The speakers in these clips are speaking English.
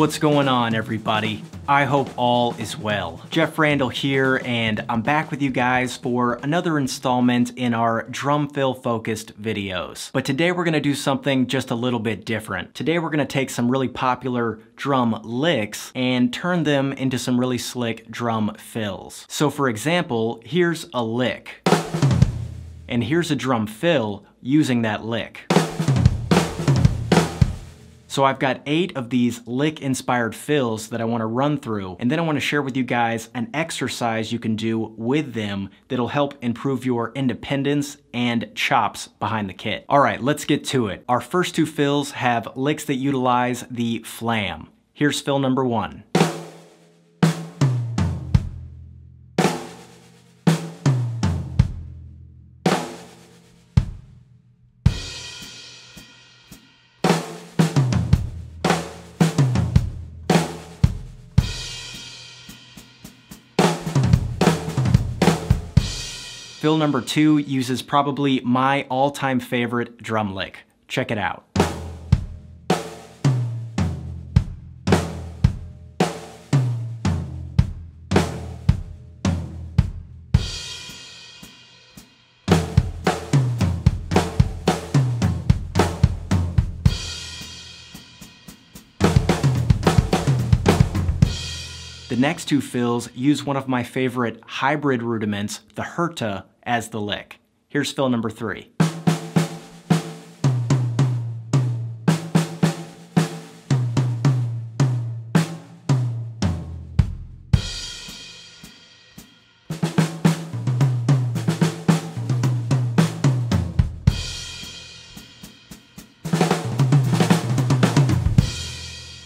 What's going on everybody? I hope all is well. Jeff Randall here and I'm back with you guys for another installment in our drum fill focused videos. But today we're gonna do something just a little bit different. Today we're gonna take some really popular drum licks and turn them into some really slick drum fills. So for example, here's a lick. And here's a drum fill using that lick. So I've got eight of these lick inspired fills that I wanna run through, and then I wanna share with you guys an exercise you can do with them that'll help improve your independence and chops behind the kit. All right, let's get to it. Our first two fills have licks that utilize the flam. Here's fill number one. Fill number two uses probably my all-time favorite drum lick. Check it out. The next two fills use one of my favorite hybrid rudiments, the Herta, as the lick. Here's fill number three.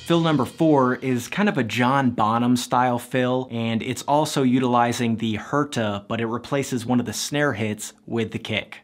Fill number four is kind of a John Bonham style fill, and it's also utilizing the Herta, but it replaces one of the snare hits with the kick.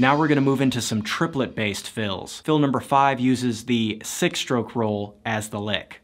Now we're gonna move into some triplet based fills. Fill number five uses the six stroke roll as the lick.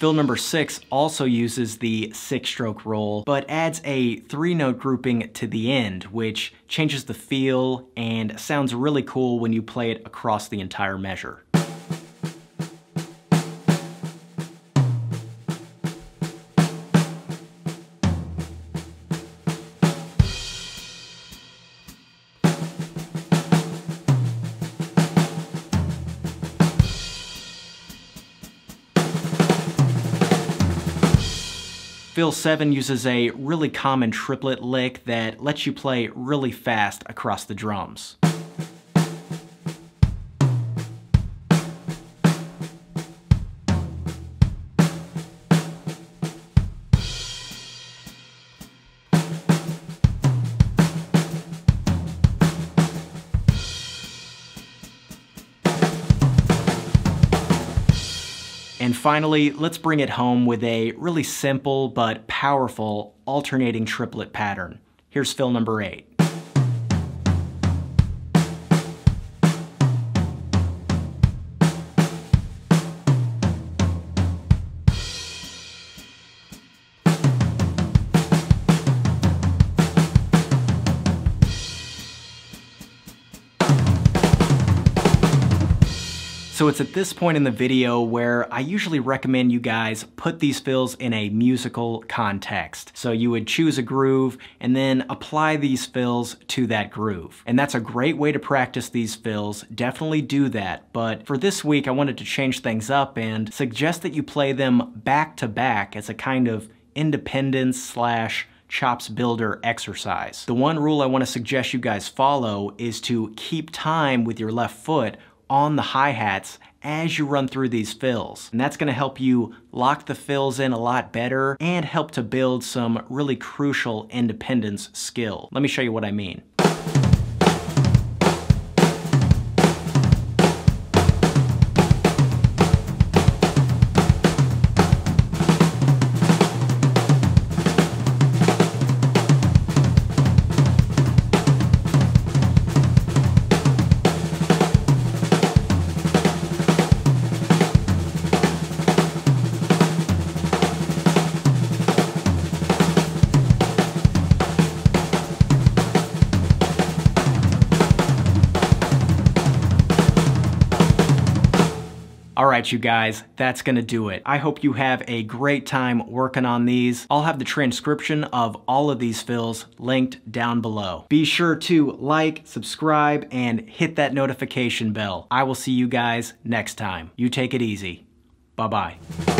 Fill number six also uses the six stroke roll, but adds a three note grouping to the end, which changes the feel and sounds really cool when you play it across the entire measure. Fill 7 uses a really common triplet lick that lets you play really fast across the drums. And finally, let's bring it home with a really simple but powerful alternating triplet pattern. Here's fill number eight. So it's at this point in the video where I usually recommend you guys put these fills in a musical context. So you would choose a groove and then apply these fills to that groove. And that's a great way to practice these fills, definitely do that. But for this week, I wanted to change things up and suggest that you play them back to back as a kind of independence slash chops builder exercise. The one rule I want to suggest you guys follow is to keep time with your left foot on the hi-hats as you run through these fills. And that's gonna help you lock the fills in a lot better and help to build some really crucial independence skill. Let me show you what I mean. All right, you guys, that's gonna do it. I hope you have a great time working on these. I'll have the transcription of all of these fills linked down below. Be sure to like, subscribe, and hit that notification bell. I will see you guys next time. You take it easy. Bye-bye.